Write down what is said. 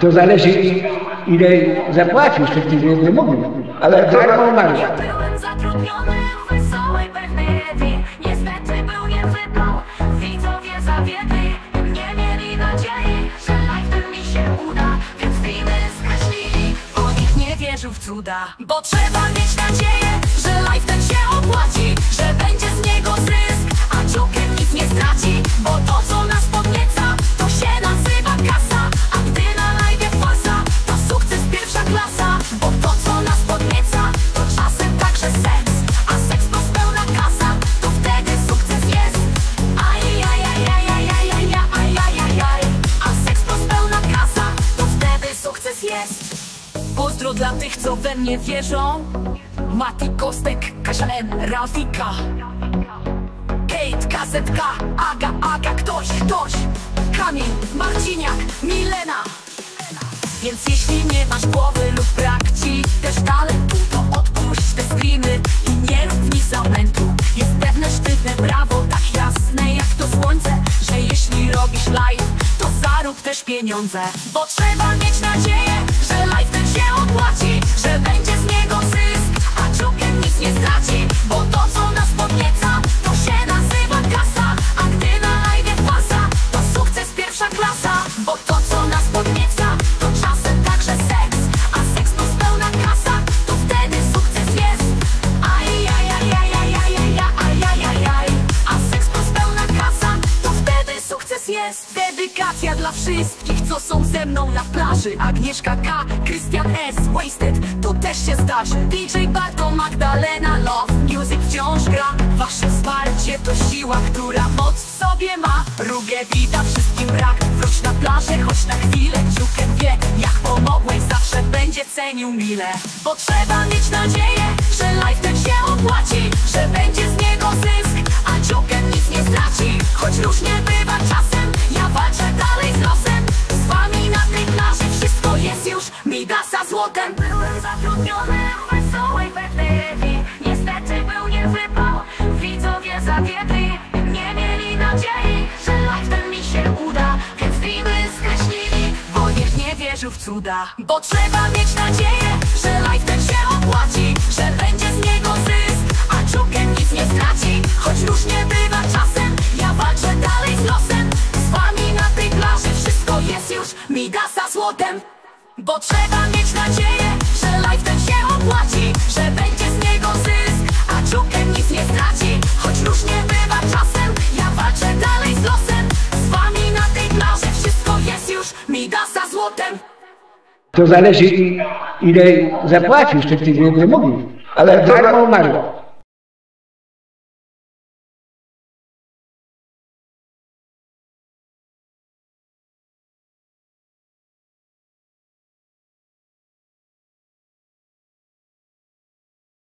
To zależy ile zapłacisz, czy ty nie mógł, ale darmo umarła. Ja byłem zatrudniony w wesołej pewnej Niestety był Widzowie zawiedli Nie mieli nadziei Że live mi się uda. Więc winy skreślili Bo nikt nie wierzył w cuda. Bo trzeba mieć nadzieję Że live ten się opłaci Że będzie z niego zysk. A Joker Pozdro dla tych, co we mnie wierzą. Mati Kostek, Kasia N, Rafika. Kate, Kazetka, Aga, Aga, ktoś, ktoś. Kamil, Marciniak, Milena. Więc jeśli nie masz głowy lub brak ci też talentu To odpuść te screeny i nie rób nic zamętu Jest pewne sztywne prawo, tak jasne jak to słońce Że jeśli robisz live, to zarób też pieniądze. Bo trzeba mieć nadzieję, jest Dedykacja dla wszystkich, co są ze mną na plaży. Agnieszka K, Krystian S, Wasted, to też się zdarzy. DJ Barto, Magdalena Love, music wciąż gra. Wasze wsparcie to siła, która moc w sobie ma. Rugę wita wszystkim brak, wróć na plażę, choć na chwilę. Ciukiem wie, jak pomogłeś, zawsze będzie cenił mile. Bo trzeba mieć nadzieję, że w Niestety był nie widzowie zawiedli. Nie mieli nadziei, że live ten mi się uda Więc winy skreślili, bo nikt nie wierzył w cuda. Bo trzeba mieć nadzieję, że live ten się opłaci Że będzie z niego zysk, a Joker nic nie straci. Choć różnie bywa czasem, ja walczę dalej z losem. Z wami na tej plaży wszystko jest już Midasa złotem. Bo trzeba mieć nadzieję, To zależy ile zapłacisz, czy ty nie mógł, ale darmo umarła.